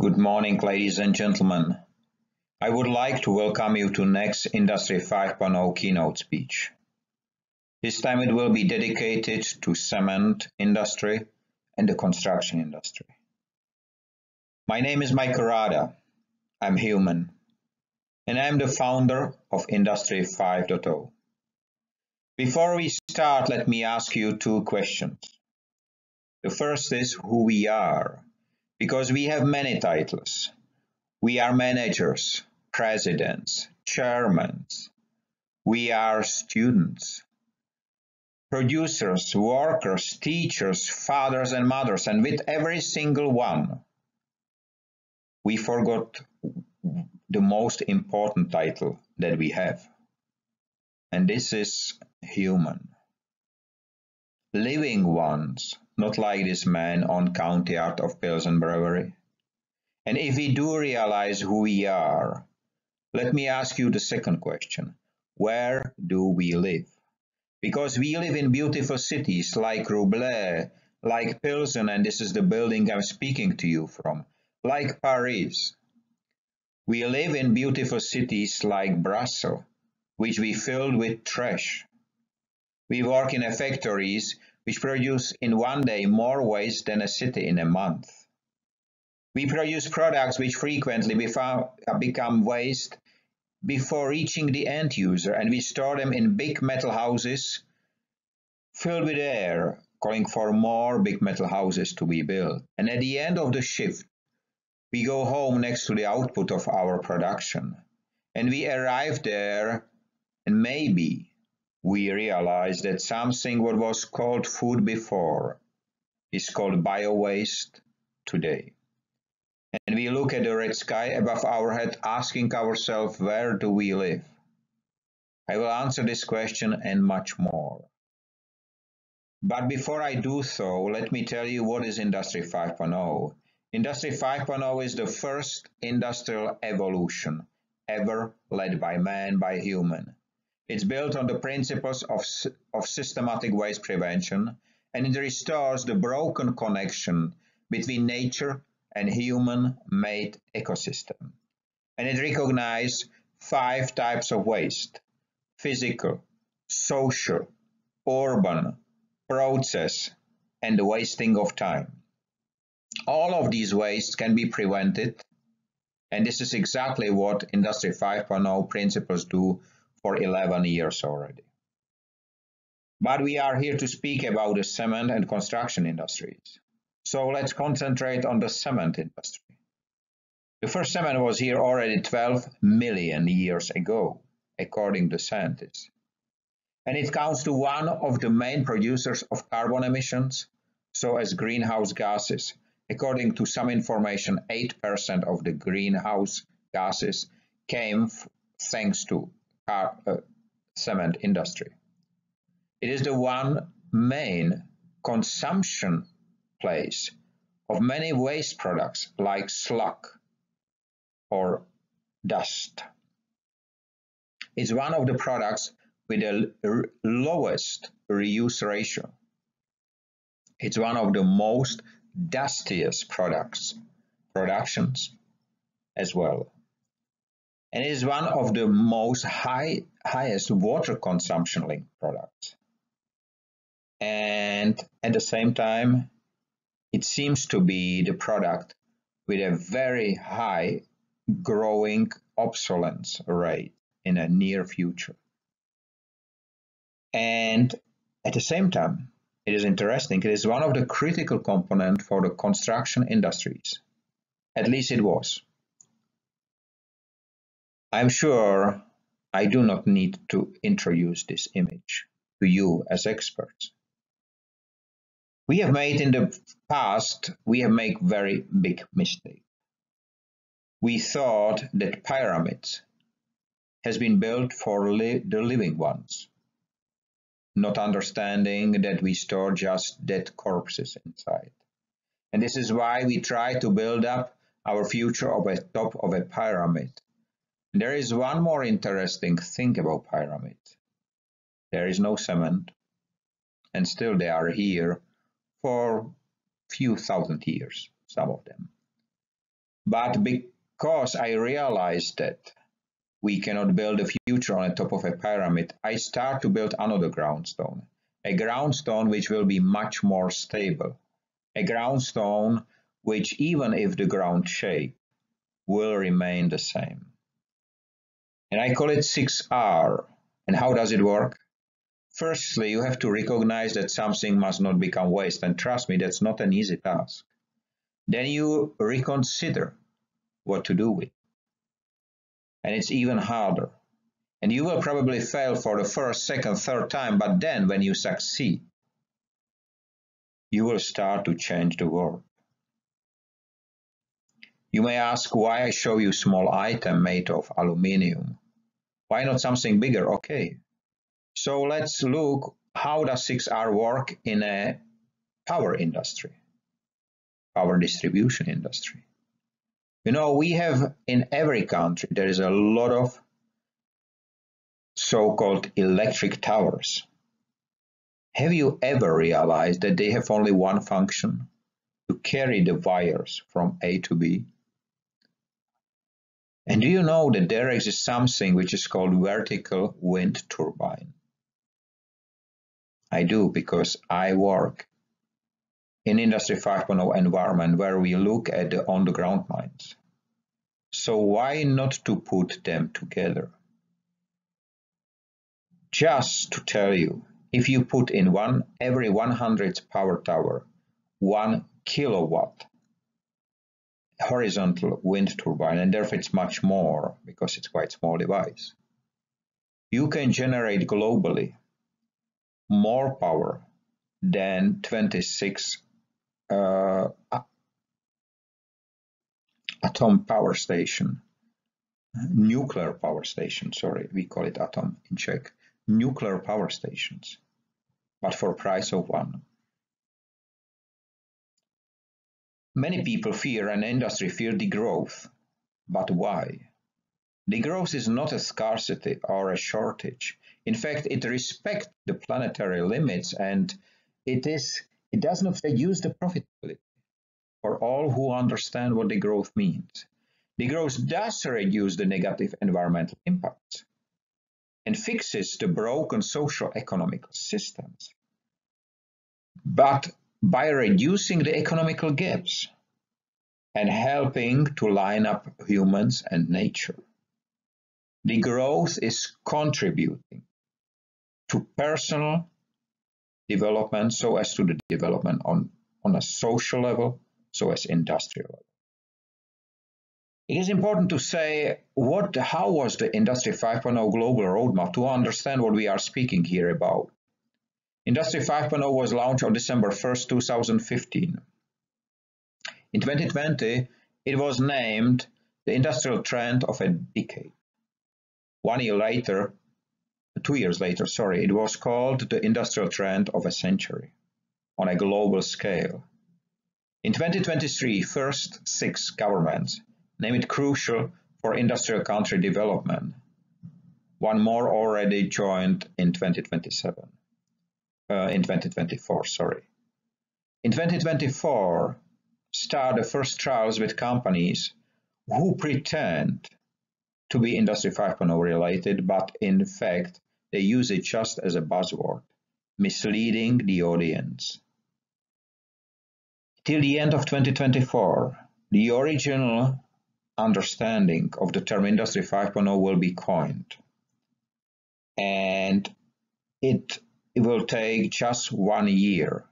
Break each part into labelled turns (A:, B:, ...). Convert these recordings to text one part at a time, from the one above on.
A: Good morning, ladies and gentlemen. I would like to welcome you to next Industry 5.0 keynote speech. This time it will be dedicated to cement industry and the construction industry. My name is Mike Rada. I'm human and I'm the founder of Industry 5.0. Before we start, let me ask you two questions. The first is who we are because we have many titles. We are managers, presidents, chairmen. We are students, producers, workers, teachers, fathers and mothers, and with every single one, we forgot the most important title that we have. And this is human. Living ones not like this man on County Art of Pilsen Brewery. And if we do realize who we are, let me ask you the second question. Where do we live? Because we live in beautiful cities like Rublet, like Pilsen, and this is the building I'm speaking to you from, like Paris. We live in beautiful cities like Brussels, which we filled with trash. We work in factories which produce in one day more waste than a city in a month. We produce products which frequently become waste before reaching the end user and we store them in big metal houses filled with air, calling for more big metal houses to be built. And at the end of the shift, we go home next to the output of our production. And we arrive there and maybe we realize that something what was called food before is called biowaste today. And we look at the red sky above our head asking ourselves, where do we live? I will answer this question and much more. But before I do so, let me tell you what is Industry 5.0. Industry 5.0 is the first industrial evolution ever led by man, by human. It's built on the principles of, of systematic waste prevention and it restores the broken connection between nature and human-made ecosystem. And it recognizes five types of waste, physical, social, urban, process, and the wasting of time. All of these wastes can be prevented, and this is exactly what Industry 5.0 principles do for 11 years already. But we are here to speak about the cement and construction industries. So let's concentrate on the cement industry. The first cement was here already 12 million years ago, according to scientists. And it counts to one of the main producers of carbon emissions, so as greenhouse gases. According to some information, 8% of the greenhouse gases came thanks to car, uh, cement industry. It is the one main consumption place of many waste products like slag or dust. It's one of the products with the lowest reuse ratio. It's one of the most dustiest products, productions as well and it is one of the most high, highest water consumption products. And at the same time, it seems to be the product with a very high growing obsolescence rate in a near future. And at the same time, it is interesting, it is one of the critical components for the construction industries. At least it was. I'm sure I do not need to introduce this image to you as experts. We have made in the past, we have made very big mistake. We thought that pyramids has been built for li the living ones, not understanding that we store just dead corpses inside. And this is why we try to build up our future on top of a pyramid there is one more interesting thing about pyramids. There is no cement, and still they are here for few thousand years, some of them. But because I realized that we cannot build a future on the top of a pyramid, I start to build another groundstone, a groundstone which will be much more stable, a groundstone which even if the ground shape will remain the same. And I call it 6R. And how does it work? Firstly, you have to recognize that something must not become waste. And trust me, that's not an easy task. Then you reconsider what to do with. And it's even harder. And you will probably fail for the first, second, third time, but then when you succeed, you will start to change the world. You may ask why I show you small item made of aluminium. Why not something bigger? Okay. So let's look how does 6R work in a power industry, power distribution industry. You know, we have in every country, there is a lot of so-called electric towers. Have you ever realized that they have only one function? To carry the wires from A to B? And do you know that there exists something which is called vertical wind turbine? I do because I work in Industry 5.0 environment where we look at the on-the-ground mines. So why not to put them together? Just to tell you, if you put in one every 100 power tower, one kilowatt horizontal wind turbine, and therefore it's much more because it's quite small device. You can generate globally more power than 26 uh, atom power station, nuclear power station, sorry, we call it atom in Czech, nuclear power stations, but for price of one. Many people fear and industry fear the growth. But why? The growth is not a scarcity or a shortage. In fact, it respects the planetary limits and it is it does not reduce the profitability for all who understand what the growth means. The growth does reduce the negative environmental impacts and fixes the broken social economical systems. But by reducing the economical gaps and helping to line up humans and nature. The growth is contributing to personal development so as to the development on, on a social level, so as industrial level. It is important to say what, how was the Industry 5.0 global roadmap to understand what we are speaking here about. Industry 5.0 was launched on December 1st, 2015. In 2020, it was named the industrial trend of a decade. One year later, two years later, sorry, it was called the industrial trend of a century on a global scale. In 2023, first six governments named it crucial for industrial country development. One more already joined in 2027 uh, in 2024, sorry. In 2024, start the first trials with companies who pretend to be Industry 5.0 related, but in fact, they use it just as a buzzword, misleading the audience. Till the end of 2024, the original understanding of the term Industry 5.0 will be coined. And it it will take just one year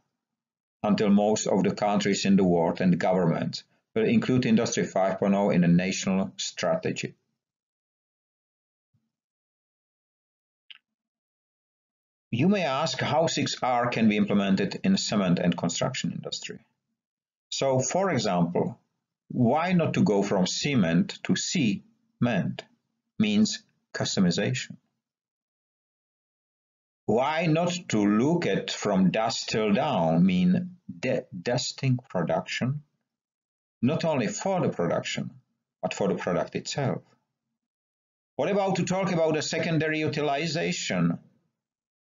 A: until most of the countries in the world and governments will include Industry 5.0 in a national strategy. You may ask how 6R can be implemented in the cement and construction industry. So, for example, why not to go from cement to cement means customization. Why not to look at from dust till down mean dusting production, not only for the production, but for the product itself? What about to talk about the secondary utilization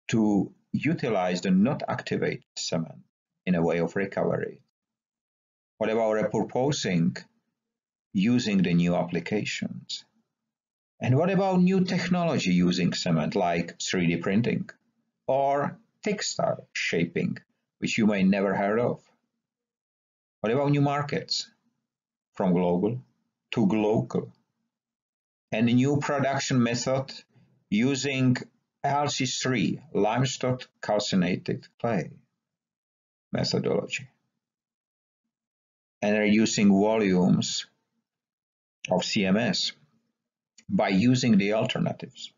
A: to utilize the not activated cement in a way of recovery? What about repurposing using the new applications? And what about new technology using cement like 3D printing or textile shaping, which you may never heard of? What about new markets from global to local? And a new production method using LC3, limestone calcinated clay methodology. And reducing volumes of CMS by using the alternatives.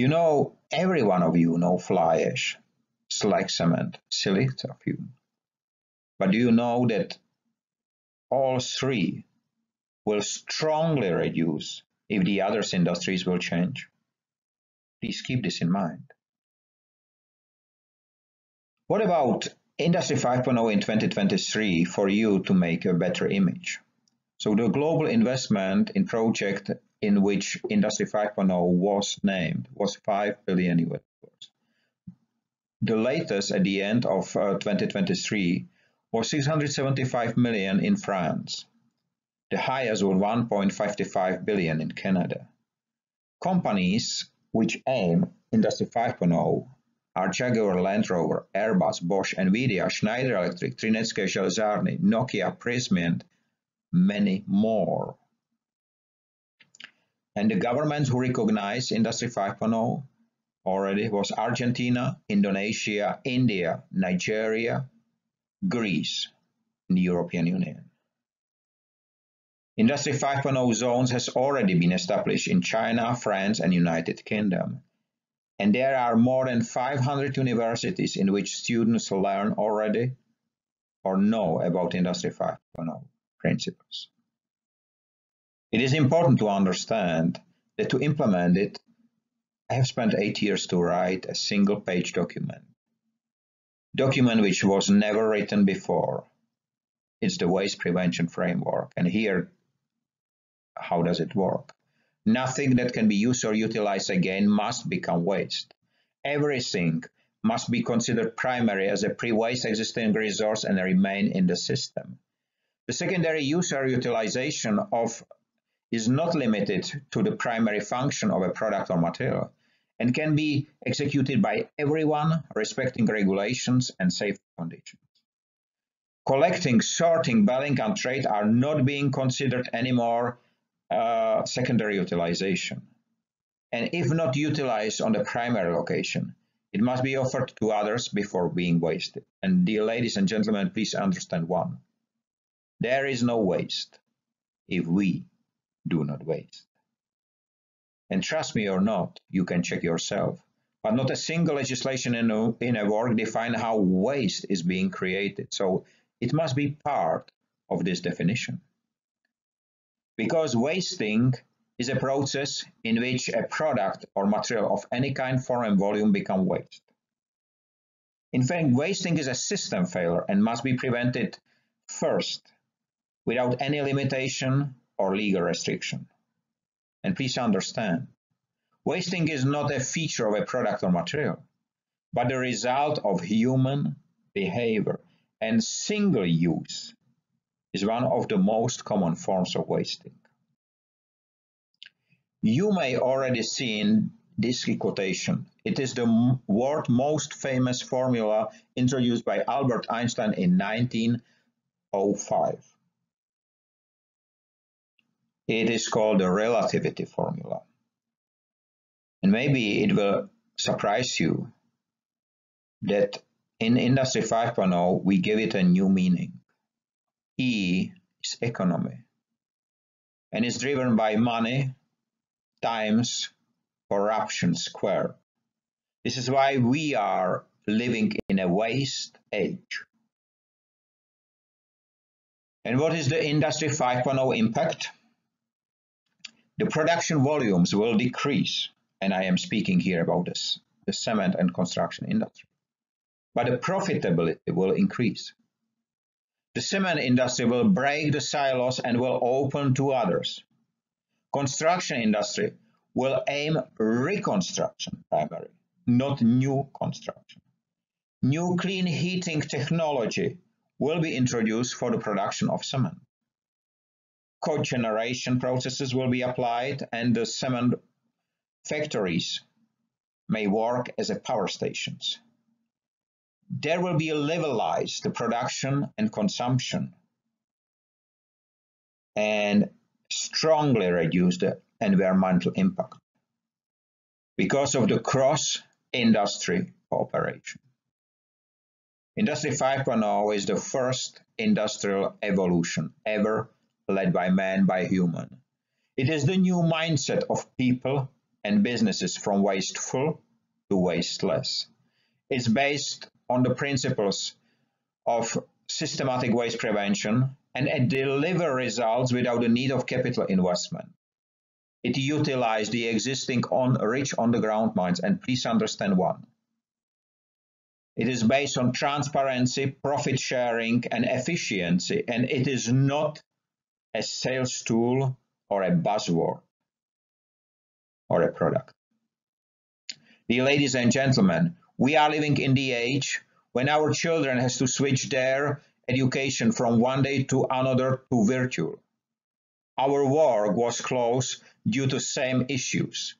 A: You know, every one of you know fly ash, slag cement, silica fume. But do you know that all three will strongly reduce if the other industries will change? Please keep this in mind. What about Industry 5.0 in 2023 for you to make a better image? So the global investment in project in which Industry 5.0 was named was 5 billion US dollars. The latest at the end of uh, 2023 was 675 million in France. The highest was 1.55 billion in Canada. Companies which aim Industry 5.0 are Jaguar Land Rover, Airbus, Bosch, Nvidia, Schneider Electric, Třinecké železárny, Nokia, Prysmian, many more. And the governments who recognize Industry 5.0 already was Argentina, Indonesia, India, Nigeria, Greece, in the European Union. Industry 5.0 zones has already been established in China, France and United Kingdom. And there are more than 500 universities in which students learn already or know about Industry 5.0 principles. It is important to understand that to implement it, I have spent eight years to write a single page document. Document which was never written before. It's the waste prevention framework. And here, how does it work? Nothing that can be used or utilized again must become waste. Everything must be considered primary as a pre-waste existing resource and remain in the system. The secondary use or utilization of is not limited to the primary function of a product or material and can be executed by everyone respecting regulations and safety conditions. Collecting, sorting, baling, and trade are not being considered anymore uh, secondary utilization. And if not utilized on the primary location, it must be offered to others before being wasted. And dear ladies and gentlemen, please understand one. There is no waste if we do not waste. And trust me or not, you can check yourself. But not a single legislation in a, in a work define how waste is being created. So it must be part of this definition. Because wasting is a process in which a product or material of any kind, form, and volume become waste. In fact, wasting is a system failure and must be prevented first without any limitation or legal restriction. And please understand, wasting is not a feature of a product or material, but the result of human behavior and single use is one of the most common forms of wasting. You may already seen this quotation. It is the world's most famous formula introduced by Albert Einstein in 1905. It is called the relativity formula. And maybe it will surprise you that in Industry 5.0, we give it a new meaning. E is economy and is driven by money times corruption squared. This is why we are living in a waste age. And what is the Industry 5.0 impact? The production volumes will decrease, and I am speaking here about this, the cement and construction industry. But the profitability will increase. The cement industry will break the silos and will open to others. Construction industry will aim reconstruction primarily, not new construction. New clean heating technology will be introduced for the production of cement. Cogeneration processes will be applied and the cement factories may work as a power stations. There will be a levelized production and consumption and strongly reduce the environmental impact because of the cross-industry cooperation. Industry 5.0 is the first industrial evolution ever led by man by human. It is the new mindset of people and businesses from wasteful to wasteless. It's based on the principles of systematic waste prevention and it delivers results without the need of capital investment. It utilizes the existing on rich on-the-ground mines and please understand one. It is based on transparency, profit sharing and efficiency and it is not a sales tool or a buzzword or a product. Dear ladies and gentlemen, we are living in the age when our children has to switch their education from one day to another to virtual. Our work was closed due to same issues.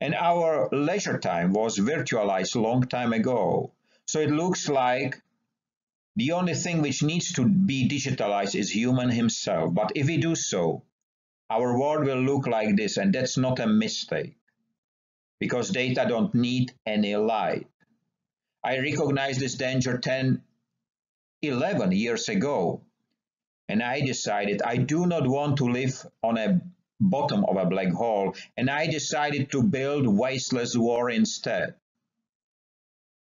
A: And our leisure time was virtualized long time ago. So it looks like the only thing which needs to be digitalized is human himself. But if we do so, our world will look like this, and that's not a mistake, because data don't need any light. I recognized this danger 10, 11 years ago, and I decided I do not want to live on a bottom of a black hole, and I decided to build wasteless war instead.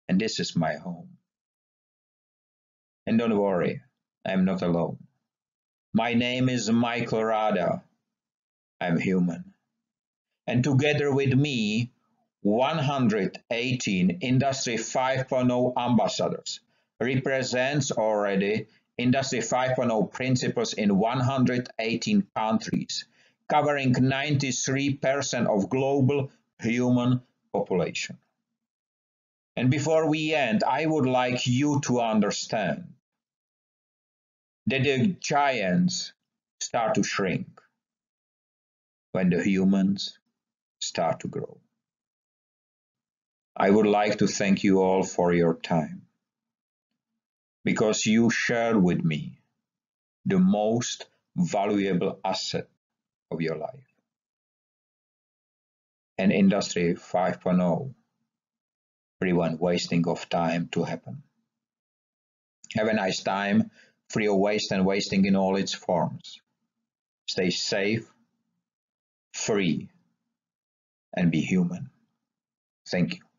A: And this is my home. And don't worry, I'm not alone. My name is Michael Rada. I'm human. And together with me, 118 Industry 5.0 ambassadors represents already Industry 5.0 principles in 118 countries, covering 93% of global human population. And before we end, I would like you to understand that the giants start to shrink when the humans start to grow. I would like to thank you all for your time because you shared with me the most valuable asset of your life. And Industry 5.0 prevent wasting of time to happen. Have a nice time, free of waste and wasting in all its forms. Stay safe, free, and be human. Thank you.